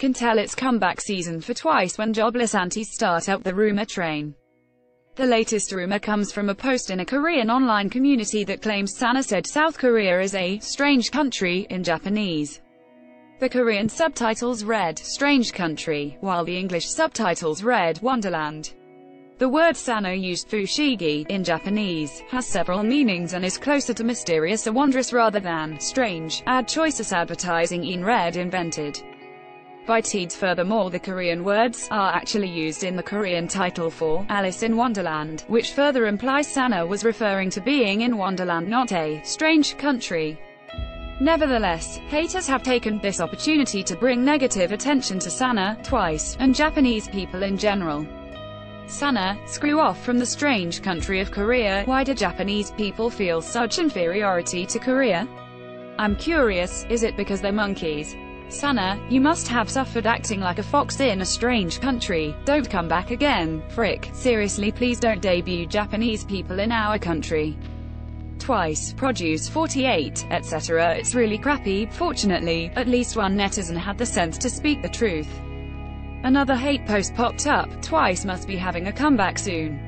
can tell it's comeback season for twice when jobless antis start up the rumor train. The latest rumor comes from a post in a Korean online community that claims Sana said South Korea is a strange country in Japanese. The Korean subtitles read Strange Country, while the English subtitles read Wonderland. The word Sana used fushigi in Japanese has several meanings and is closer to mysterious or wondrous rather than strange. Ad choices advertising inRead invented by Teads. Furthermore, the Korean words are actually used in the Korean title for Alice in Wonderland, which further implies Sana was referring to being in Wonderland not a strange country. Nevertheless, haters have taken this opportunity to bring negative attention to Sana, twice, and Japanese people in general. Sana, screw off from the strange country of Korea. Why do Japanese people feel such inferiority to Korea? I'm curious, is it because they're monkeys? Sana, you must have suffered acting like a fox in a strange country. Don't come back again, frick. Seriously please don't debut Japanese people in our country. Twice, produce 48, etc. It's really crappy. Fortunately, at least one netizen had the sense to speak the truth. Another hate post popped up, twice must be having a comeback soon.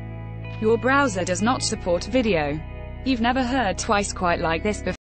Your browser does not support video. You've never heard twice quite like this before.